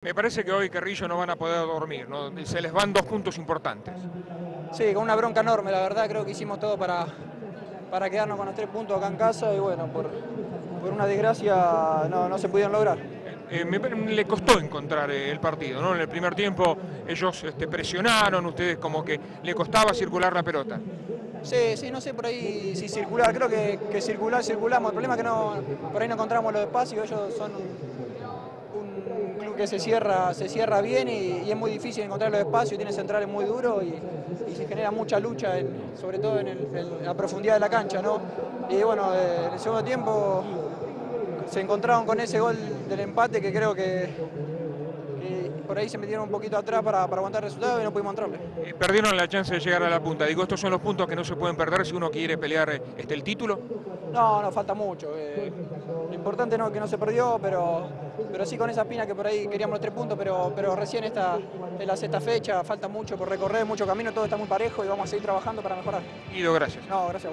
Me parece que hoy Carrillo no van a poder dormir, ¿no? se les van dos puntos importantes. Sí, con una bronca enorme, la verdad creo que hicimos todo para, para quedarnos con los tres puntos acá en casa y bueno, por, por una desgracia no, no se pudieron lograr. Eh, me, le costó encontrar eh, el partido, ¿no? En el primer tiempo ellos este, presionaron, ustedes como que le costaba circular la pelota. Sí, sí, no sé por ahí si circular, creo que, que circular, circulamos. El problema es que no, por ahí no encontramos los espacios, ellos son que se cierra, se cierra bien y, es muy difícil encontrar los espacios, tiene centrales muy duros y, se genera mucha lucha, sobre todo en, la profundidad de la cancha. ¿no? Y bueno, eh, en el segundo tiempo se encontraron con ese gol del empate que creo que, por ahí se metieron un poquito atrás para, aguantar el resultado y no pudimos entrarle. Eh, perdieron la chance de llegar a la punta. Digo, estos son los puntos que no se pueden perder si uno quiere pelear este, el título. No, no, falta mucho. Eh, lo importante no que no se perdió, pero, pero sí con esa espina que por ahí queríamos los tres puntos, pero, pero recién esta es la sexta fecha, falta mucho por recorrer, mucho camino, todo está muy parejo y vamos a seguir trabajando para mejorar. Guido, gracias. No, gracias